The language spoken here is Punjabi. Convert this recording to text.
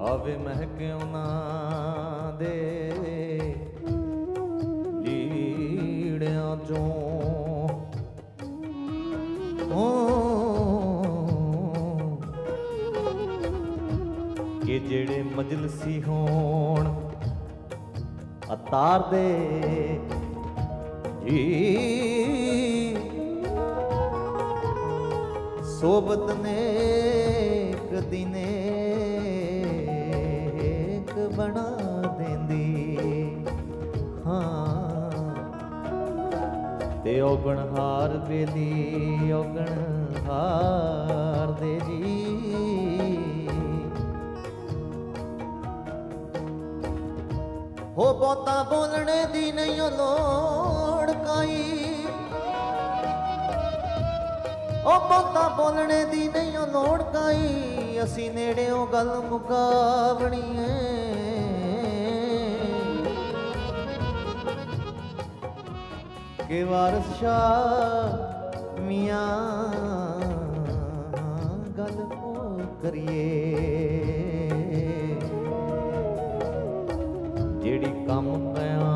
ਆਵੇ ਮਹਿਕ ਉਹਨਾਂ ਦੇ ਲੀੜਿਆਂ ਚੋਂ। ਕਿ ਜਿਹੜੇ ਮਜਲਸੀ ਹੋਣ, ਅਤਾਰ ਦੇ ਜੀ। ਸੋਬਤ ਨੇ ਕਦੀਨੇ ਇੱਕ ਤੇ ਔਗਣ ਹਾਰ ਬੇਲੀ ਔਗਣ ਹਾਰ ਦੇ ਜੀ। ਹੋ ਬਹੁਤਾ ਬੋਲਣੇ ਦੀ ਨਹੀਂ ਓ ਲੋੜ ਕਾਈ। ਉਹ ਬਹੁਤਾ ਬੋਲਣੇ ਦੀ ਨਹੀਂ ਓ ਲੋੜ ਕਾਈ। ਅਸੀਂ ਨੇੜਿਓਂ ਗੱਲ ਮੁਕਾਵਣੀ ਏ। ਕਿ ਵਾਰਸ ਸ਼ਾਹ ਮੀਆਂ ਗੱਲ ਉਹ ਕਰੀਏ। ਜਿਹੜੀ ਕੰਮ ਪਿਆ